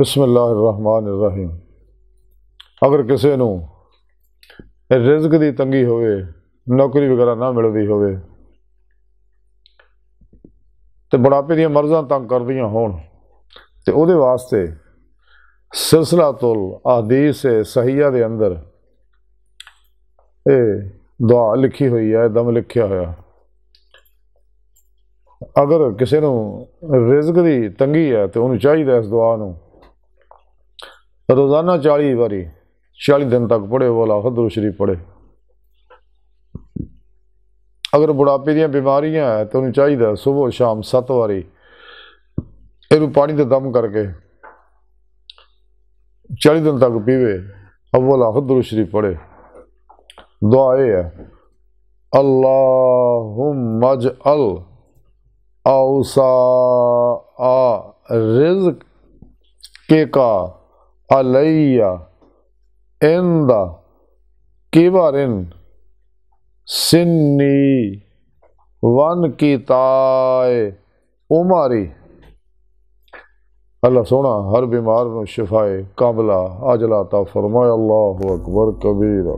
ਬਿਸਮਿਲ੍ਲਾਹਿਰਰਹਿਮਾਨਿਰਰਹੀਮ। ਅਗਰ ਕਿਸੇ ਨੂੰ ਰਿਜ਼ਕ ਦੀ ਤੰਗੀ ਹੋਵੇ, ਨੌਕਰੀ ਵਗੈਰਾ ਨਾ ਮਿਲਦੀ ਹੋਵੇ, ਤੇ ਬੁਢਾਪੇ ਦੀਆਂ ਮਰਜ਼ਾਂ ਤੰਗ ਕਰਦੀਆਂ ਹੋਣ, ਤੇ ਉਹਦੇ ਵਾਸਤੇ ਸਿਲਸਿਲਾਤੁਲ ਅਹਦੀਸ ਸਹੀਆ ਦੇ ਅੰਦਰ ਇਹ ਦੁਆ ਲਿਖੀ ਹੋਈ ਹੈ ਦਮ ਲਿਖਿਆ ਹੋਇਆ। ਅਗਰ ਕਿਸੇ ਨੂੰ ਰਿਜ਼ਕ ਦੀ ਤੰਗੀ ਹੈ, ਤੇ ਉਹਨੂੰ ਚਾਹੀਦਾ ਇਸ ਦੁਆ ਨੂੰ तो तो रोज़ाना चाली बारी चालीस दिन तक पढ़े वो हदरू शरीफ पढ़े। अगर बुढ़ापे दियाँ बीमारियाँ तो उन्हें चाहिए सुबह, शाम सत बारी इन पानी का दम करके, चाली दिन तक पीवे। अवला हदरू श्री पढ़े। दुआ ये है अल्लाह अल औसा आ रिज के का अलैया इन द the इन सिन्नी वन की ताय उमारी अल्लाह सोना हर बीमार में शिफाए काबला अजलाता फरमाए अल्लाह अकबर कबीरा